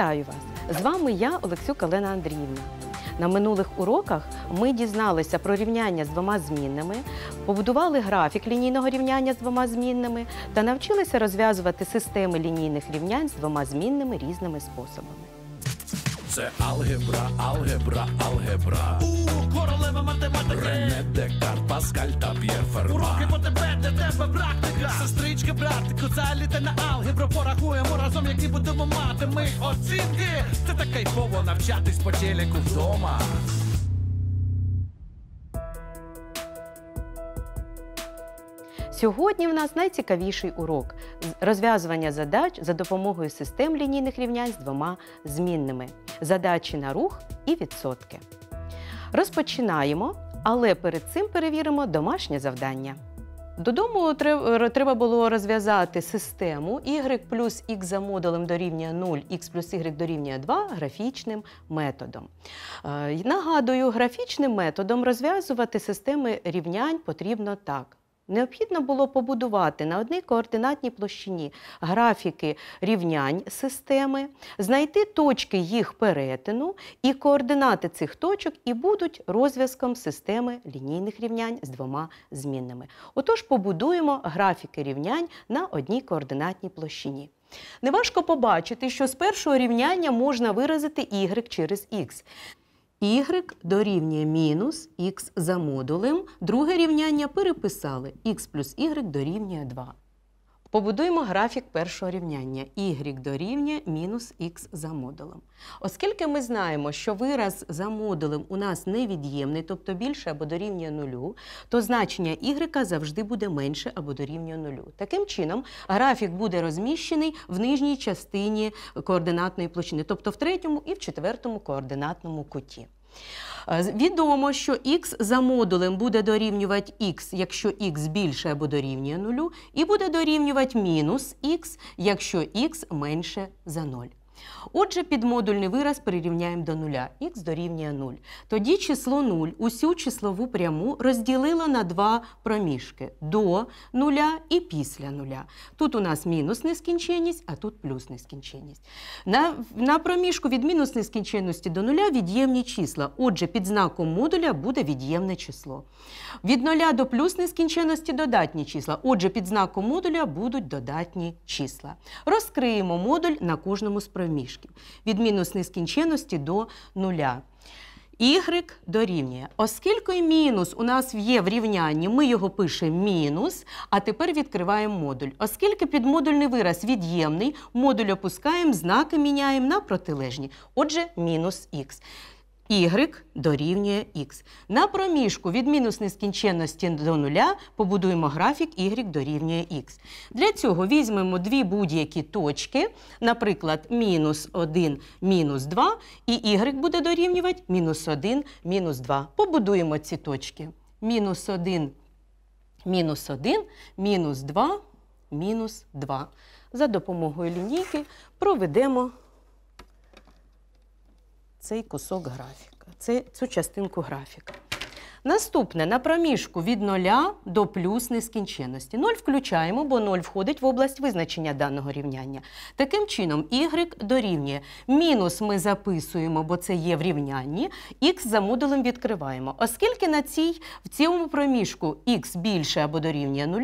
Вітаю вас! З вами я, Олексюк Олена Андріївна. На минулих уроках ми дізналися про рівняння з двома змінними, побудували графік лінійного рівняння з двома змінними та навчилися розв'язувати системи лінійних рівнянь з двома змінними різними способами. Це алгебра, алгебра, алгебра. У королева математики. Рене Декарт, Паскаль та П'єр Уроки по тебе, де тебе практика. Сестричка, братику, заліте на алгебру Порахуємо разом, які будемо мати ми оцінки. Це так кайфово навчатись по телеку вдома Сьогодні в нас найцікавіший урок розв'язування задач за допомогою систем лінійних рівнянь з двома змінними задачі на рух і відсотки. Розпочинаємо, але перед цим перевіримо домашнє завдання. Додому треба було розв'язати систему y плюс x за модулем дорівнює 0, x плюс y дорівнює 2 графічним методом. Е, Нагадую, графічним методом розв'язувати системи рівнянь потрібно так. Необхідно було побудувати на одній координатній площині графіки рівнянь системи, знайти точки їх перетину, і координати цих точок і будуть розв'язком системи лінійних рівнянь з двома змінними. Отож, побудуємо графіки рівнянь на одній координатній площині. Неважко побачити, що з першого рівняння можна виразити y через x. Y дорівнює мінус х за модулем. Друге рівняння переписали х плюс y дорівнює 2. Побудуємо графік першого рівняння. y дорівнює мінус х за модулем. Оскільки ми знаємо, що вираз за модулем у нас невід'ємний, тобто більше або дорівнює нулю, то значення y завжди буде менше або дорівнює нулю. Таким чином, графік буде розміщений в нижній частині координатної площини, тобто в третьому і в четвертому координатному куті. Е, Відомо, що х за модулем буде дорівнювати х, якщо х більше або дорівнює нулю, і буде дорівнювати мінус х, якщо х менше за 0. Отже, підмодульний вираз перерівняємо до нуля. х дорівнює 0. Тоді число 0 усю числову пряму розділило на два проміжки до нуля і після нуля. Тут у нас мінус нескінченність, а тут плюс нескінченність. На, на проміжку від мінус нескінченності до нуля від'ємні числа. Отже, під знаком модуля буде від'ємне число. Від нуля до плюс нескінченності додатні числа. Отже, під знаком модуля будуть додатні числа. Розкриємо модуль на кожному з проміжків. Від мінус нескінченності до нуля. Y дорівнює. Оскільки мінус у нас є в рівнянні, ми його пишемо мінус, а тепер відкриваємо модуль. Оскільки підмодульний вираз від'ємний, модуль опускаємо, знаки міняємо на протилежні. Отже, мінус х. Y дорівнює х. На проміжку від мінус нескінченності до нуля побудуємо графік y дорівнює х. Для цього візьмемо дві будь-які точки, наприклад, мінус 1, мінус 2, і y буде дорівнювати мінус 1, мінус 2. Побудуємо ці точки. Мінус 1, мінус 1, мінус 2, мінус 2. За допомогою лінійки проведемо цей кусок графіка, цю частинку графіка. Наступне на проміжку від 0 до плюс нескінченності. 0 включаємо, бо 0 входить в область визначення даного рівняння. Таким чином, y дорівнює. Мінус ми записуємо, бо це є в рівнянні, х за модулем відкриваємо. Оскільки на цій, в цьому проміжку х більше або дорівнює 0,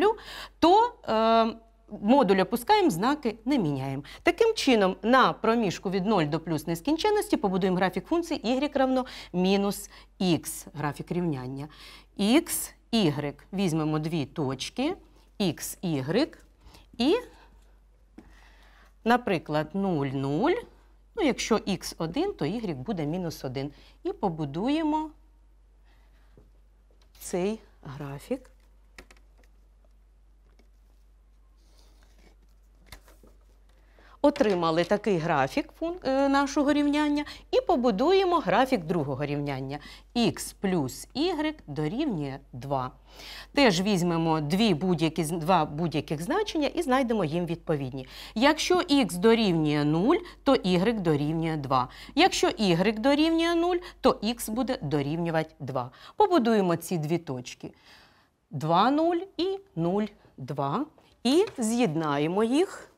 то е, модуль опускаємо, знаки не міняємо. Таким чином, на проміжку від 0 до плюс нескінченності побудуємо графік функції y равно мінус х, графік рівняння. x, y. Візьмемо дві точки, x, y, і, наприклад, 0, 0. Ну, якщо x1, то y буде мінус 1. І побудуємо цей графік. Отримали такий графік е, нашого рівняння і побудуємо графік другого рівняння. х плюс y дорівнює 2. Теж візьмемо дві будь-які, два будь-яких значення і знайдемо їм відповідні. Якщо х дорівнює 0, то y дорівнює 2. Якщо y дорівнює 0, то х буде дорівнювати 2. Побудуємо ці дві точки. 2, 0 і 0, 2. І з'єднаємо їх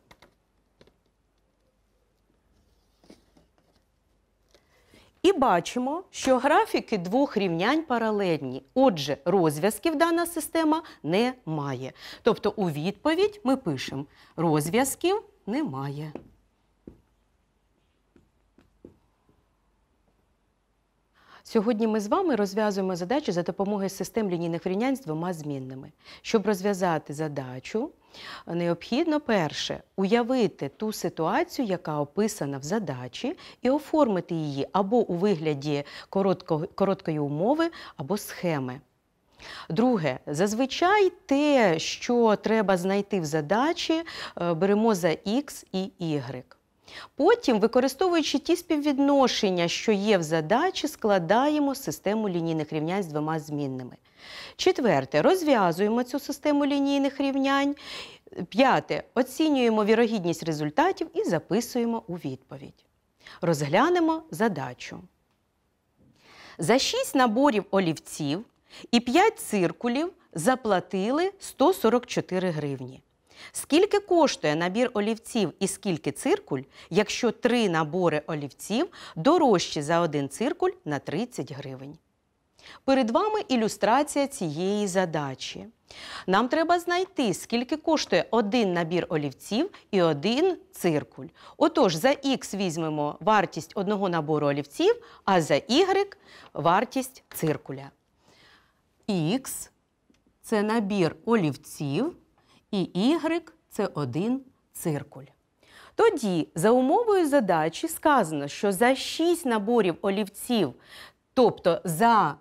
І бачимо, що графіки двох рівнянь паралельні. Отже, розв'язків дана система не має. Тобто у відповідь ми пишемо розв'язків немає. Сьогодні ми з вами розв'язуємо задачі за допомогою систем лінійних рівнянь з двома змінними. Щоб розв'язати задачу, необхідно перше уявити ту ситуацію, яка описана в задачі, і оформити її або у вигляді коротко- короткої умови, або схеми. Друге, зазвичай те, що треба знайти в задачі, е, беремо за X і Y. Потім, використовуючи ті співвідношення, що є в задачі, складаємо систему лінійних рівнянь з двома змінними. Четверте, розв'язуємо цю систему лінійних рівнянь. П'яте, оцінюємо вірогідність результатів і записуємо у відповідь. Розглянемо задачу. За 6 наборів олівців і 5 циркулів заплатили 144 гривні. Скільки коштує набір олівців і скільки циркуль, якщо три набори олівців дорожчі за один циркуль на 30 гривень? Перед вами ілюстрація цієї задачі. Нам треба знайти, скільки коштує один набір олівців і один циркуль. Отож, за Х візьмемо вартість одного набору олівців, а за Y вартість циркуля. Х це набір олівців, і Y це один циркуль. Тоді, за умовою задачі, сказано, що за 6 наборів олівців, тобто за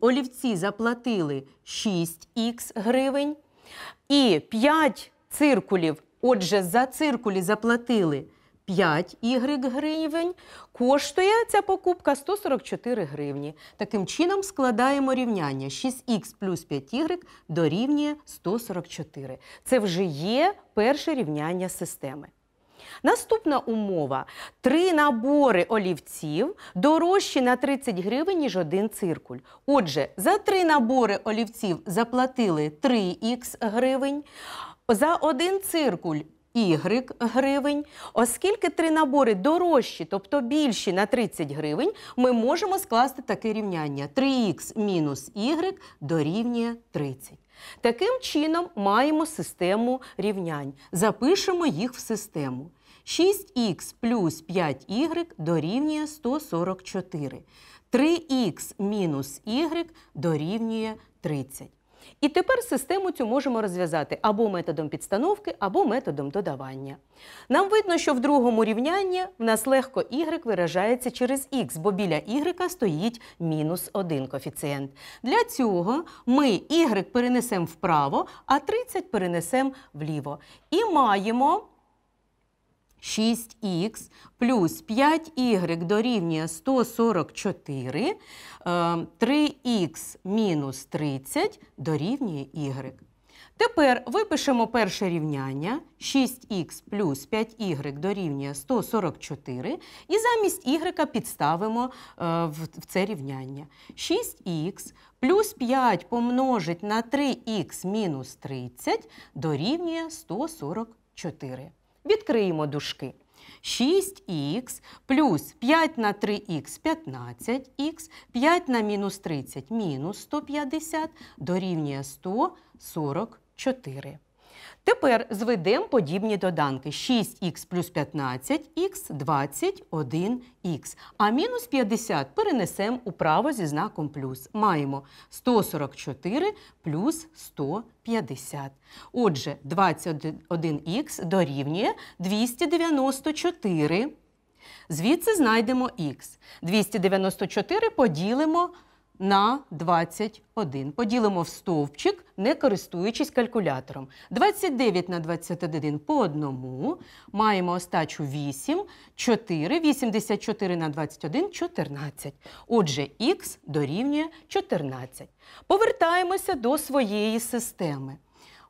олівці заплатили 6х гривень, і 5 циркулів, отже, за циркулі заплатили 5 y гривень, коштує ця покупка 144 гривні. Таким чином складаємо рівняння 6х плюс 5y дорівнює 144. Це вже є перше рівняння системи. Наступна умова: три набори олівців дорожчі на 30 гривень, ніж один циркуль. Отже, за три набори олівців заплатили 3х гривень, за один циркуль Y гривень. Оскільки три набори дорожчі, тобто більші на 30 гривень, ми можемо скласти таке рівняння: 3х мінус y дорівнює 30. Таким чином маємо систему рівнянь. Запишемо їх в систему. 6х плюс 5y дорівнює 144. 3х мінус y дорівнює 30. І тепер систему цю можемо розв'язати або методом підстановки, або методом додавання. Нам видно, що в другому рівнянні в нас легко y виражається через х, бо біля y стоїть мінус 1 коефіцієнт. Для цього ми y перенесемо вправо, а 30 перенесемо вліво. І маємо 6х плюс 5y дорівнює 144, 3х мінус 30 дорівнює y. Тепер випишемо перше рівняння 6х плюс 5y дорівнює 144 і замість y підставимо е, в це рівняння. 6х плюс 5 помножить на 3х мінус 30 дорівнює 144. Відкриємо дужки. 6х плюс 5 на 3х 15х, 5 на мінус 30 мінус 150 дорівнює 144. Тепер зведемо подібні доданки. 6х плюс 15х 21х. А мінус 50 перенесемо управо зі знаком плюс. Маємо 144 плюс 150. Отже, 21х дорівнює 294. Звідси знайдемо х. 294 поділимо на 21. Поділимо в стовпчик, не користуючись калькулятором. 29 на 21 по одному. Маємо остачу 8, 4, 84 на 21 – 14. Отже, х дорівнює 14. Повертаємося до своєї системи.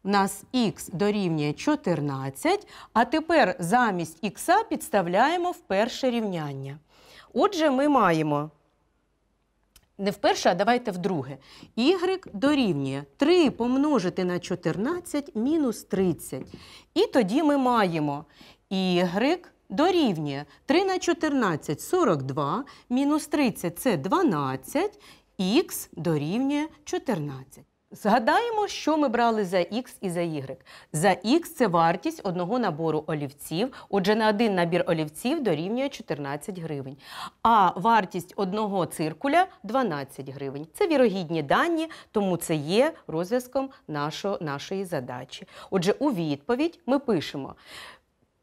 У нас х дорівнює 14, а тепер замість х підставляємо в перше рівняння. Отже, ми маємо не вперше, а давайте вдруге. Y дорівнює 3 помножити на 14 мінус 30. І тоді ми маємо y дорівнює 3 на 14 – 42, мінус 30 – це 12, х дорівнює 14. Згадаємо, що ми брали за х і за y. За х це вартість одного набору олівців. Отже, на один набір олівців дорівнює 14 гривень. А вартість одного циркуля 12 гривень. Це вірогідні дані, тому це є розв'язком нашої задачі. Отже, у відповідь ми пишемо.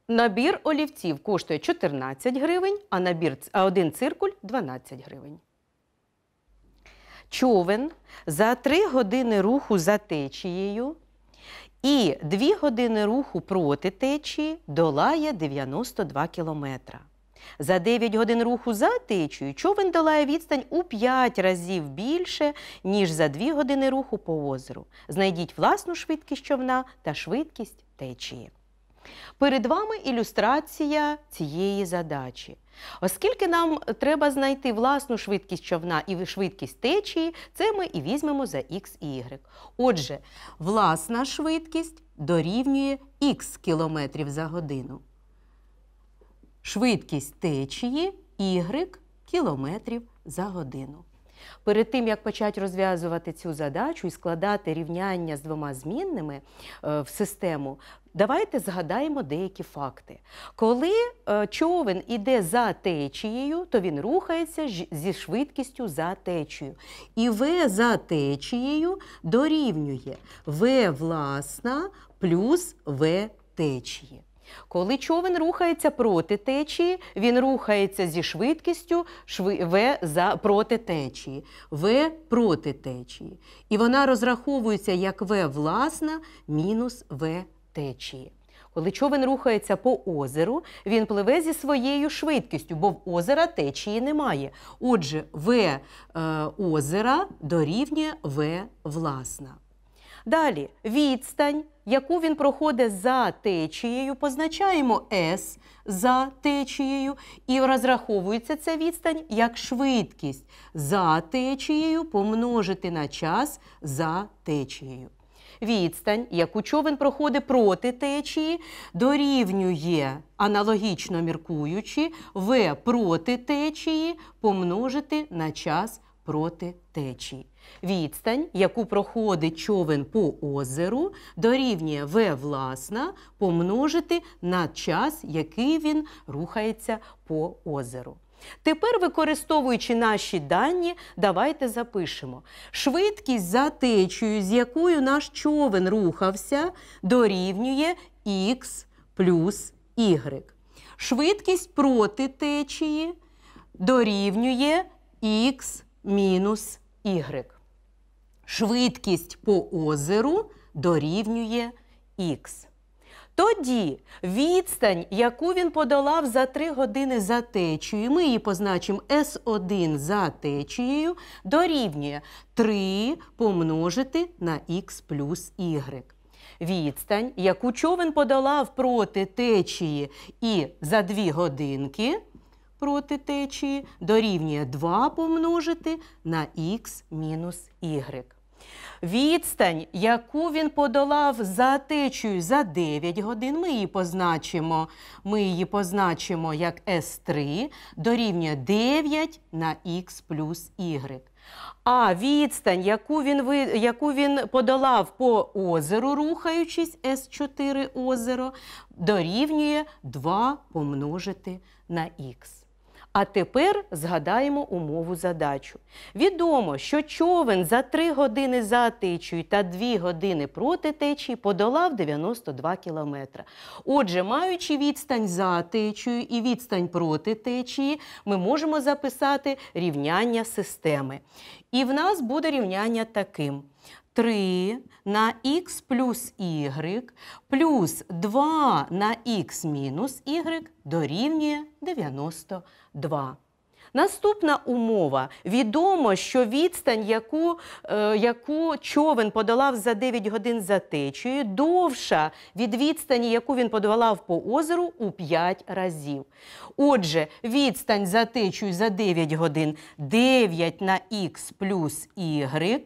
Набір олівців коштує 14 гривень, а, набір, а один циркуль 12 гривень. Човен за 3 години руху за течією і 2 години руху проти течії долає 92 кілометра. За 9 годин руху за течією човен долає відстань у 5 разів більше, ніж за 2 години руху по озеру. Знайдіть власну швидкість човна та швидкість течії. Перед вами ілюстрація цієї задачі. Оскільки нам треба знайти власну швидкість човна і швидкість течії, це ми і візьмемо за х і y. Отже, власна швидкість дорівнює х км за годину. Швидкість течії y кілометрів за годину. Перед тим, як почати розв'язувати цю задачу і складати рівняння з двома змінними е, в систему, давайте згадаємо деякі факти. Коли е, човен іде за течією, то він рухається зі швидкістю за течією. І В за течією дорівнює В власна плюс В течії. Коли човен рухається проти течії, він рухається зі швидкістю шви- В за проти течії, В проти течії. І вона розраховується як В власна мінус В течії. Коли човен рухається по озеру, він пливе зі своєю швидкістю, бо в озера течії немає. Отже, В е, озера дорівнює В власна. Далі відстань, яку він проходить за течією, позначаємо S за течією, і розраховується ця відстань як швидкість за течією помножити на час за течією. Відстань, яку човен проходить проти течії, дорівнює, аналогічно міркуючи, В проти течії помножити на час проти течії. Відстань, яку проходить човен по озеру, дорівнює В власна помножити на час, який він рухається по озеру. Тепер, використовуючи наші дані, давайте запишемо. Швидкість за течією, з якою наш човен рухався, дорівнює х плюс y. Швидкість проти течії дорівнює х мінус y. Швидкість по озеру дорівнює х. Тоді відстань, яку він подолав за 3 години за течією, ми її позначимо S1 за течією, дорівнює 3 помножити на х плюс y. Відстань, яку човен подолав проти течії і за 2 годинки проти течії, дорівнює 2 помножити на х мінус y. Відстань, яку він подолав за течею за 9 годин, ми її позначимо, ми її позначимо як S3, дорівнює 9 на х плюс y. А відстань, яку він, яку він подолав по озеру, рухаючись С4 озеро, дорівнює 2 помножити на х. А тепер згадаємо умову задачу. Відомо, що човен за 3 години за течією та 2 години проти течії подолав 92 кілометри. Отже, маючи відстань за течією і відстань проти течії, ми можемо записати рівняння системи. І в нас буде рівняння таким. 3 на х плюс y плюс 2 на х мінус y дорівнює 92. Наступна умова. Відомо, що відстань, яку, е, яку човен подолав за 9 годин за течією, довша від відстані, яку він подолав по озеру у 5 разів. Отже, відстань за течією за 9 годин 9 на х плюс y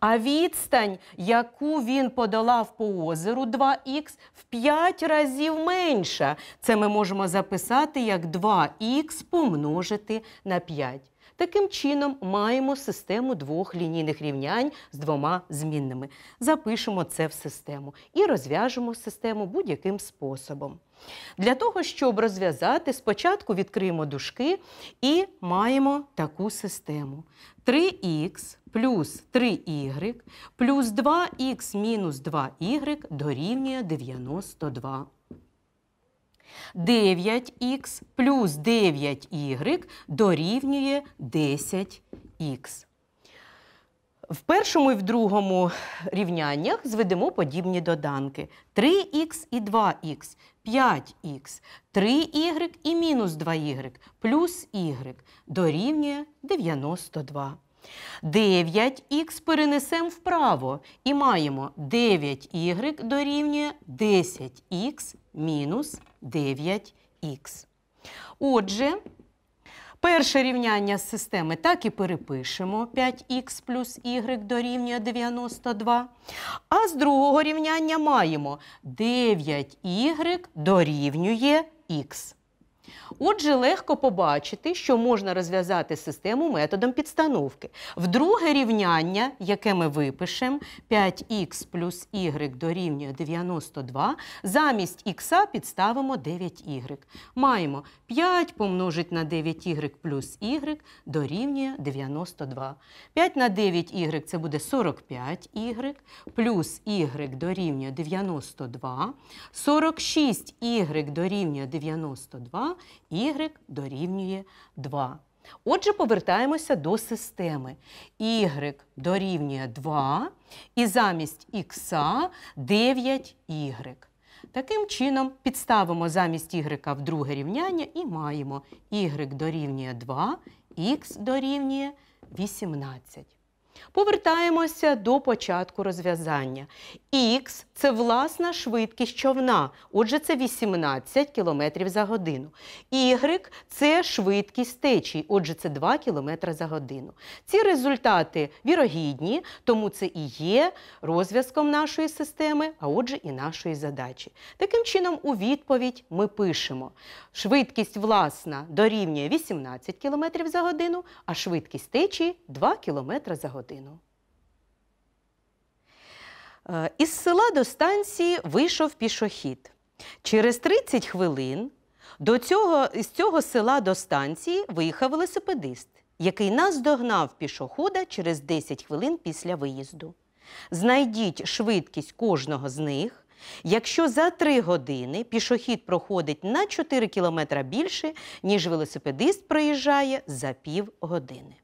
А відстань, яку він подолав по озеру 2х, в 5 разів менша. Це ми можемо записати як 2х помножити на 5. Таким чином, маємо систему двох лінійних рівнянь з двома змінними. Запишемо це в систему і розв'яжемо систему будь-яким способом. Для того, щоб розв'язати, спочатку відкриємо дужки і маємо таку систему. 3х плюс 3y плюс 2х мінус 2y дорівнює 92. 9х плюс 9y дорівнює 10х. В першому і в другому рівняннях зведемо подібні доданки. 3х і 2х, 5х, 3y і мінус 2y плюс y дорівнює 92. 9х перенесемо вправо і маємо 9y дорівнює 10х мінус 9х. Отже, перше рівняння з системи так і перепишемо 5х плюс y дорівнює 92. А з другого рівняння маємо 9y дорівнює х. Отже, легко побачити, що можна розв'язати систему методом підстановки. В друге рівняння, яке ми випишемо, 5х плюс y дорівнює 92, замість х підставимо 9y. Маємо 5 помножить на 9y плюс y дорівнює 92. 5 на 9y це буде 45y, плюс y дорівнює 92, 46y дорівнює 92, y дорівнює 2. Отже, повертаємося до системи. y дорівнює 2 і замість х 9y. Таким чином, підставимо замість y в друге рівняння і маємо y дорівнює 2, х дорівнює 18. Повертаємося до початку розв'язання. Х це власна швидкість човна, отже, це 18 км за годину. Y це швидкість течії, отже, це 2 км за годину. Ці результати вірогідні, тому це і є розв'язком нашої системи, а отже, і нашої задачі. Таким чином, у відповідь ми пишемо: швидкість власна дорівнює 18 км за годину, а швидкість течії 2 км за годину. Е, Із села до станції вийшов пішохід. Через 30 хвилин до цього, з цього села до станції виїхав велосипедист, який наздогнав пішохода через 10 хвилин після виїзду. Знайдіть швидкість кожного з них. Якщо за 3 години пішохід проходить на 4 кілометра більше, ніж велосипедист проїжджає за пів години.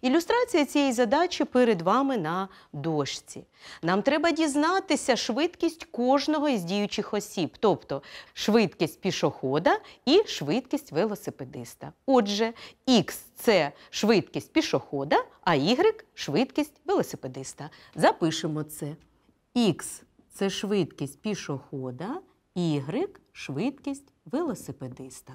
Ілюстрація цієї задачі перед вами на дошці. Нам треба дізнатися швидкість кожного із діючих осіб, тобто швидкість пішохода і швидкість велосипедиста. Отже, х це швидкість пішохода, а y швидкість велосипедиста. Запишемо це. Х це швидкість пішохода, y швидкість велосипедиста.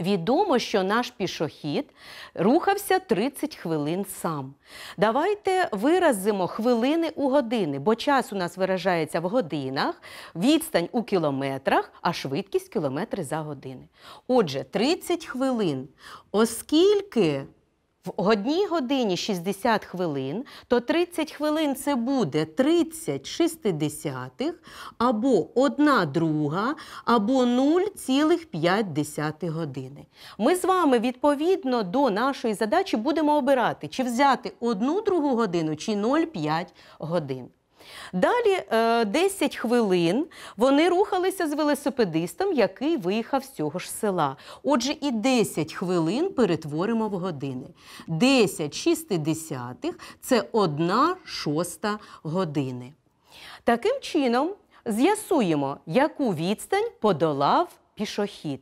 Відомо, що наш пішохід рухався 30 хвилин сам. Давайте виразимо хвилини у години, бо час у нас виражається в годинах, відстань у кілометрах, а швидкість кілометри за години. Отже, 30 хвилин. Оскільки в одній годині 60 хвилин, то 30 хвилин це буде 30 шістидесятих, або 1 друга, або 0,5 години. Ми з вами відповідно до нашої задачі будемо обирати, чи взяти 1 другу годину, чи 0,5 годин. Далі е, 10 хвилин вони рухалися з велосипедистом, який виїхав з цього ж села. Отже, і 10 хвилин перетворимо в години. 10 шістидесятих – це 1 шоста години. Таким чином, з'ясуємо, яку відстань подолав пішохід.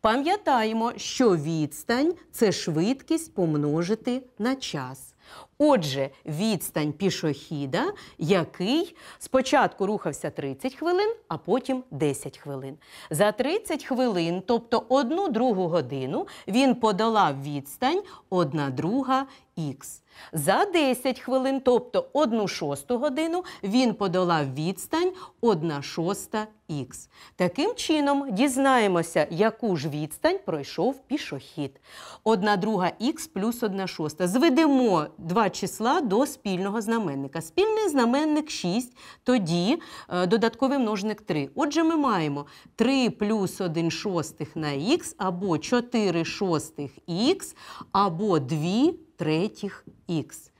Пам'ятаємо, що відстань це швидкість помножити на час. Отже, відстань пішохіда, який спочатку рухався 30 хвилин, а потім 10 хвилин. За 30 хвилин, тобто одну другу годину, він подолав відстань 1 друга х. За 10 хвилин, тобто 1 шосту годину, він подолав відстань 1 шоста х. Таким чином, дізнаємося, яку ж відстань пройшов пішохід. 1 друга х плюс 1 шоста. Зведемо два числа до спільного знаменника. Спільний знаменник 6, тоді е, додатковий множник 3. Отже, ми маємо 3 плюс 1 шостих на х, або 4 шостих х, або 2 третіх х.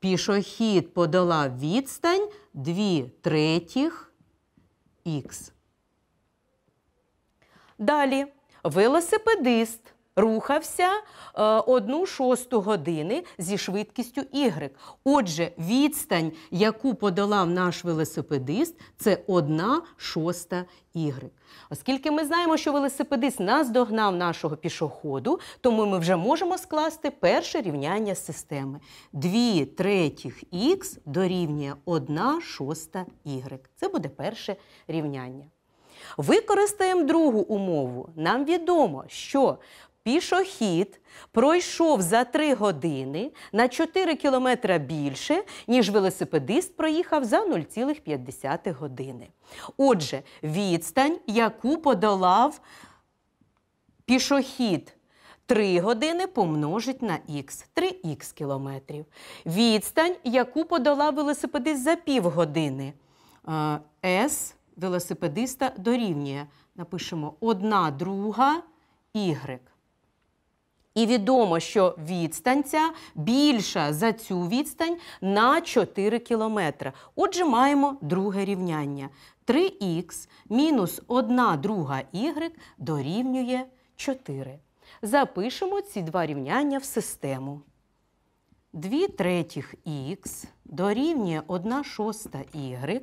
Пішохід подолав відстань 2 третіх х. Далі велосипедист рухався е, одну шосту години зі швидкістю y. Отже, відстань, яку подолав наш велосипедист, це 1 шоста y. Оскільки ми знаємо, що велосипедист наздогнав нашого пішоходу, тому ми вже можемо скласти перше рівняння системи. 2 третіх х дорівнює 1 шоста y. Це буде перше рівняння. Використаємо другу умову. Нам відомо, що пішохід пройшов за 3 години на 4 кілометра більше, ніж велосипедист проїхав за 0,5 години. Отже, відстань, яку подолав пішохід 3 години помножить на х 3х кілометрів. Відстань, яку подолав велосипедист за півгодини. Е, С велосипедиста дорівнює. Напишемо 1 друга y. І відомо, що відстань ця більша за цю відстань на 4 кілометри. Отже, маємо друге рівняння. 3х мінус 1 друга y дорівнює 4. Запишемо ці два рівняння в систему. 2 третіх х дорівнює 1 шоста y,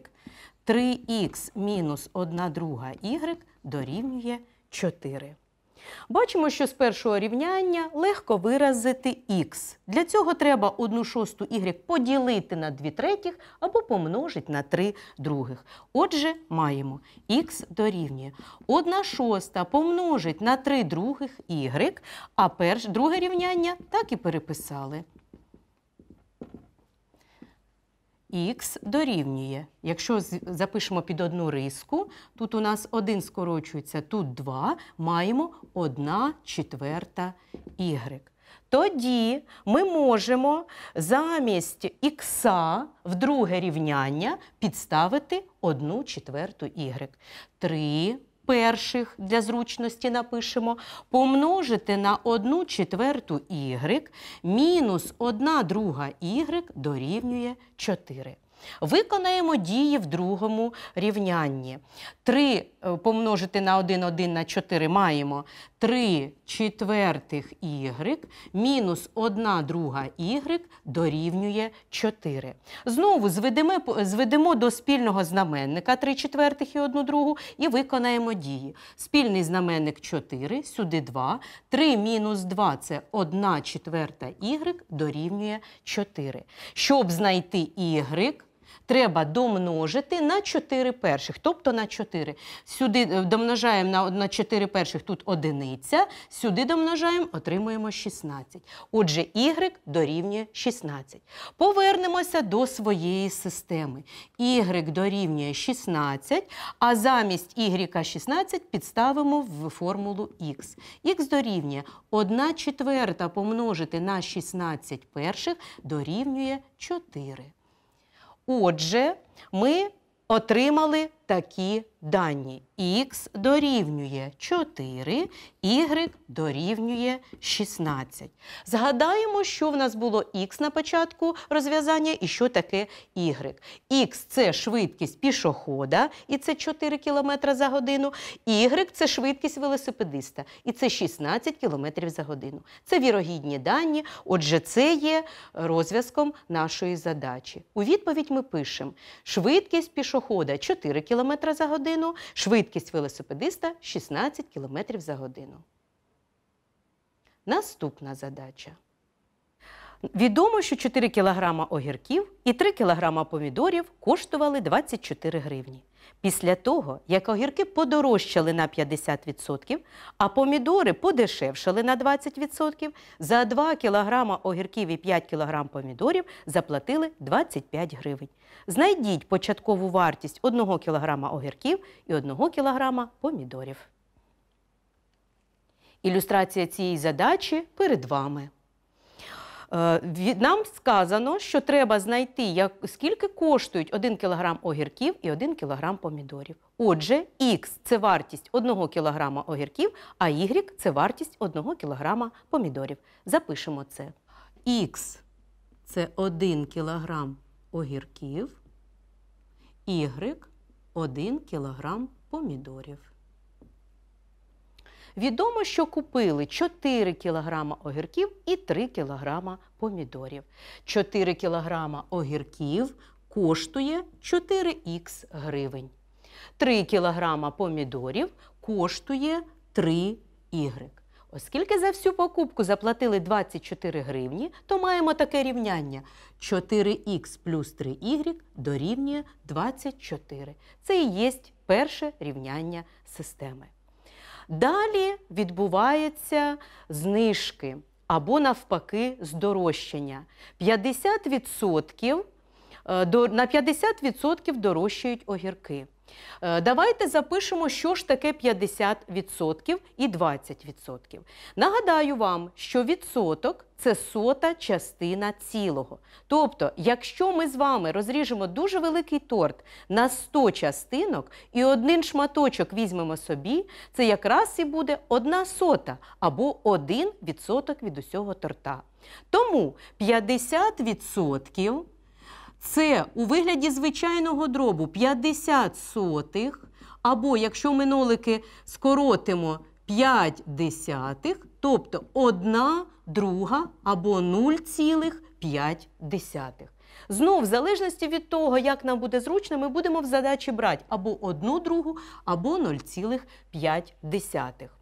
3х мінус 1 друга y дорівнює 4. Бачимо, що з першого рівняння легко виразити х. Для цього треба 1 шосту y поділити на 2 третіх або помножити на 3 других. Отже, маємо х дорівнює 1 шоста помножить на 3 других y, а перш, друге рівняння так і переписали. Х дорівнює. Якщо запишемо під одну риску, тут у нас 1 скорочується, тут 2, маємо 1 четверта y. Тоді ми можемо замість х в друге рівняння підставити 1 четверту y. 3 перших для зручності напишемо, помножити на 1 четверту y мінус 1 друга y дорівнює 4. Виконаємо дії в другому рівнянні. 3 помножити на 1, 1 на 4 маємо 3 четвертих y мінус 1 друга y дорівнює 4. Знову зведемо, зведемо до спільного знаменника 3 четвертих і 1 другу і виконаємо дії. Спільний знаменник 4, сюди 2, 3 мінус 2 – це 1 четверта y дорівнює 4. Щоб знайти y, треба домножити на 4 перших, тобто на 4. Сюди е, домножаємо на, на 4 перших, тут одиниця, сюди домножаємо, отримуємо 16. Отже, y дорівнює 16. Повернемося до своєї системи. y дорівнює 16, а замість y 16 підставимо в формулу x. x дорівнює 1 четверта помножити на 16 перших дорівнює 4. Отже, ми отримали такі дані. Х дорівнює 4, y дорівнює 16. Згадаємо, що в нас було х на початку розв'язання і що таке y. Х – це швидкість пішохода, і це 4 км за годину. Y – це швидкість велосипедиста, і це 16 км за годину. Це вірогідні дані, отже, це є розв'язком нашої задачі. У відповідь ми пишемо: швидкість пішохода 4 км за годину, швидкість велосипедиста 16 км за годину. Наступна задача. Відомо, що 4 кг огірків і 3 кг помідорів коштували 24 гривні. Після того, як огірки подорожчали на 50%, а помідори подешевшали на 20%, за 2 кг огірків і 5 кг помідорів заплатили 25 гривень. Знайдіть початкову вартість 1 кг огірків і 1 кг помідорів. Ілюстрація цієї задачі перед вами. Е, Нам сказано, що треба знайти, як, скільки коштують 1 кг огірків і 1 кг помідорів. Отже, х це вартість 1 кг огірків, а y це вартість 1 кг помідорів. Запишемо це. Х це 1 кг огірків, y 1 кг помідорів. Відомо, що купили 4 кг огірків і 3 кг помідорів. 4 кг огірків коштує 4х гривень. 3 кг помідорів коштує 3 y. Оскільки за всю покупку заплатили 24 гривні, то маємо таке рівняння. 4х плюс 3y дорівнює 24. Це і є перше рівняння системи. Далі відбуваються знижки або навпаки здорожчання. 50% е, на 50% дорожчають огірки. Е, Давайте запишемо, що ж таке 50% і 20%. Нагадаю вам, що відсоток це сота частина цілого. Тобто, якщо ми з вами розріжемо дуже великий торт на 100 частинок і один шматочок візьмемо собі, це якраз і буде одна сота або один відсоток від усього торта. Тому 50% це у вигляді звичайного дробу 50 сотих, або якщо ми нолики скоротимо 5 десятих, тобто 1 друга або 0,5 десятих. Знов, в залежності від того, як нам буде зручно, ми будемо в задачі брати або 1 другу, або 0,5 десятих.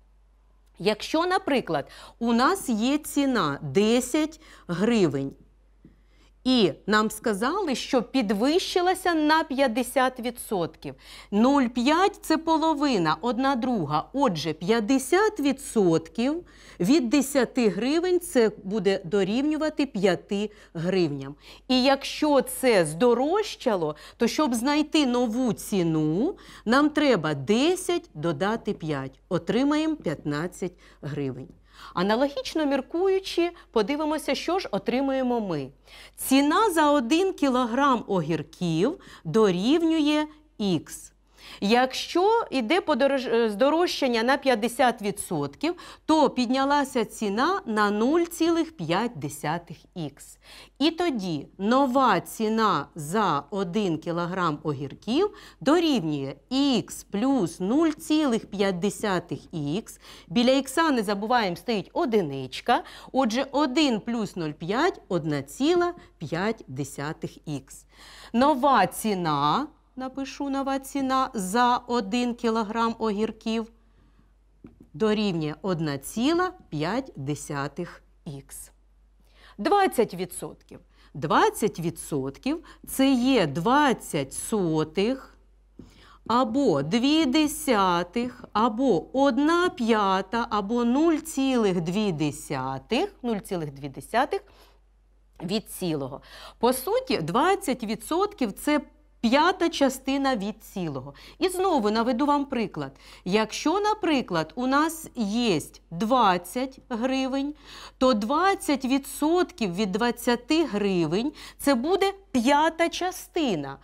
Якщо, наприклад, у нас є ціна 10 гривень, і нам сказали, що підвищилася на 50%. 0,5 це половина, одна друга. Отже, 50% від 10 гривень це буде дорівнювати 5 гривням. І якщо це здорожчало, то щоб знайти нову ціну, нам треба 10 додати 5. Отримаємо 15 гривень. Аналогічно міркуючи, подивимося, що ж отримуємо ми. Ціна за 1 кілограм огірків дорівнює х. Якщо йде е, здорожчання на 50%, то піднялася ціна на 0,5х. І тоді нова ціна за 1 кг огірків дорівнює х плюс 0,5х. Біля х не забуваємо, стоїть одиничка. Отже, 1 плюс 0,5 – 1,5х. Нова ціна, напишу нова ціна за 1 кг огірків дорівнює 1,5х. 20%. 20% це є 20 сотих, або 2 десятих, або 1 п'ята, або 0,2, 0,2 від цілого. По суті, 20% це п'ята частина від цілого. І знову наведу вам приклад. Якщо, наприклад, у нас є 20 гривень, то 20% від 20 гривень це буде п'ята частина.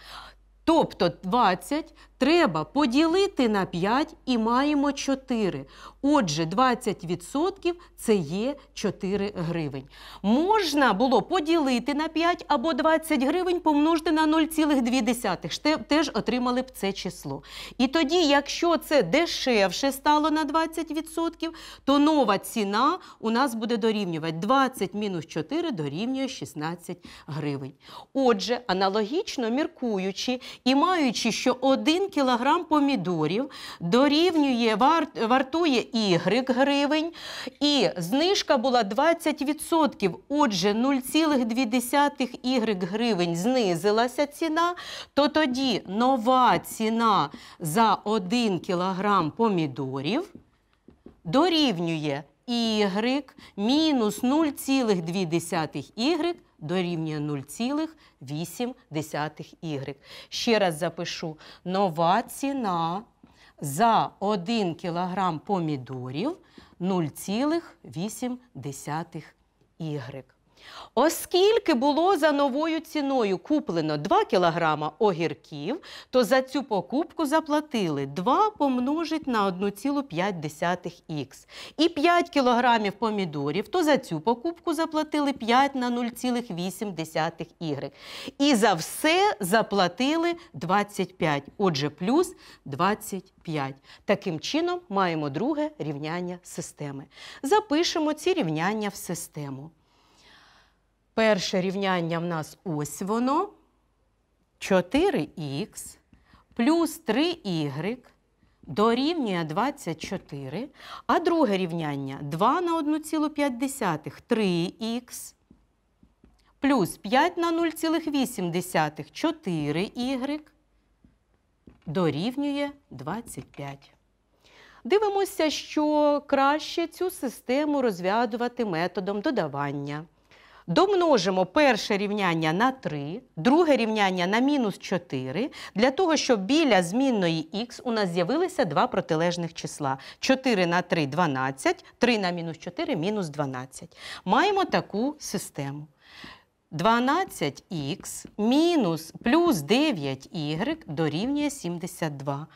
Тобто 20 треба поділити на 5 і маємо 4. Отже, 20% це є 4 гривень. Можна було поділити на 5 або 20 гривень помножити на 0,2. Теж отримали б це число. І тоді, якщо це дешевше стало на 20%, то нова ціна у нас буде дорівнювати 20 мінус 4 дорівнює 16 гривень. Отже, аналогічно міркуючи і маючи, що 1 кг помідорів дорівнює вар, вартує y гривень, і знижка була 20%. Отже, 0,2 y гривень знизилася ціна, то тоді нова ціна за 1 кг помідорів дорівнює y мінус 0,2 y дорівнює 0,8 y. Ще раз запишу. Нова ціна за 1 кг помідорів 0,8 y. Оскільки було за новою ціною куплено 2 кг огірків, то за цю покупку заплатили 2 помножить на 1,5х. І 5 кг помідорів, то за цю покупку заплатили 5 на 0,8y. І за все заплатили 25. Отже, плюс 25. Таким чином маємо друге рівняння системи. Запишемо ці рівняння в систему. Перше рівняння в нас ось воно. 4х плюс 3y дорівнює 24. А друге рівняння 2 на 1,5 3х плюс 5 на 0,8 4y дорівнює 25. Дивимося, що краще цю систему розв'язувати методом додавання. Домножимо перше рівняння на 3, друге рівняння на мінус 4, для того, щоб біля змінної х у нас з'явилися два протилежних числа. 4 на 3 – 12, 3 на мінус 4 – мінус 12. Маємо таку систему. 12х мінус плюс 9y дорівнює 72.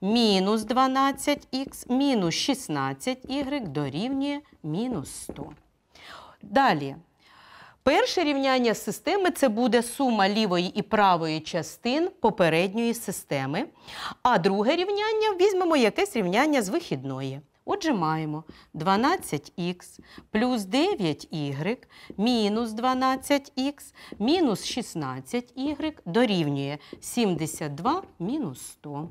Мінус 12х мінус 16y дорівнює мінус 100. Далі. Перше рівняння системи це буде сума лівої і правої частин попередньої системи. А друге рівняння візьмемо якесь рівняння з вихідної. Отже, маємо 12х плюс 9y мінус 12х мінус 16y дорівнює 72 мінус 100.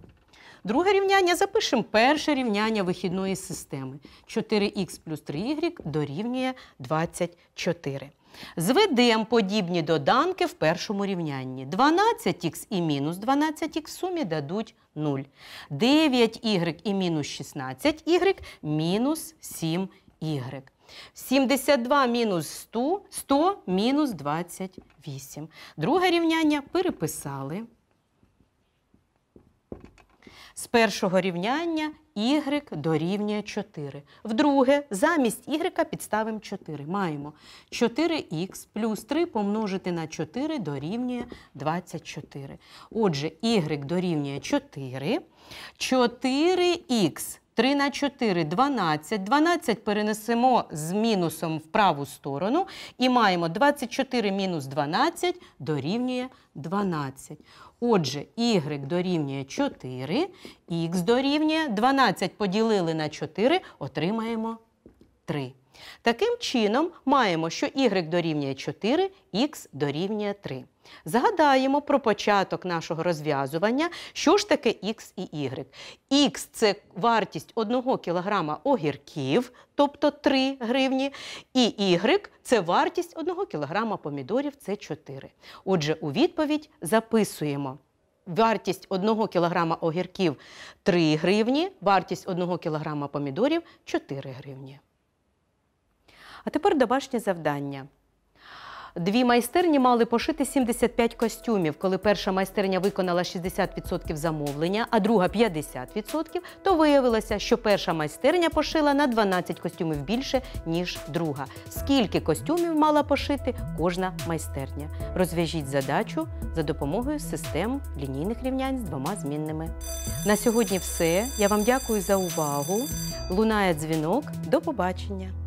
Друге рівняння запишемо перше рівняння вихідної системи. 4х плюс 3y дорівнює 24. Зведемо подібні доданки в першому рівнянні. 12х і мінус 12х в сумі дадуть 0. 9y і мінус 16y мінус 7y. 72 мінус 100, 100 мінус 28. Друге рівняння переписали. З першого рівняння y дорівнює 4. Вдруге, замість y підставимо 4. Маємо 4х плюс 3 помножити на 4 дорівнює 24. Отже, y дорівнює 4. 4х 3 на 4 – 12. 12 перенесемо з мінусом в праву сторону і маємо 24 мінус 12 дорівнює 12. Отже, y дорівнює 4, х дорівнює 12 поділили на 4, отримаємо 3. Таким чином, маємо, що y дорівнює 4, х дорівнює 3. Згадаємо про початок нашого розв'язування, що ж таке х і y. Х це вартість 1 кг огірків, тобто 3 гривні, і y це вартість 1 кг помідорів, це 4. Отже, у відповідь записуємо. Вартість 1 кг огірків 3 гривні, вартість 1 кг помідорів 4 гривні. А тепер домашнє завдання. Дві майстерні мали пошити 75 костюмів. Коли перша майстерня виконала 60% замовлення, а друга 50%, то виявилося, що перша майстерня пошила на 12 костюмів більше, ніж друга. Скільки костюмів мала пошити кожна майстерня? Розв'яжіть задачу за допомогою систем лінійних рівнянь з двома змінними. На сьогодні все. Я вам дякую за увагу. Лунає дзвінок. До побачення!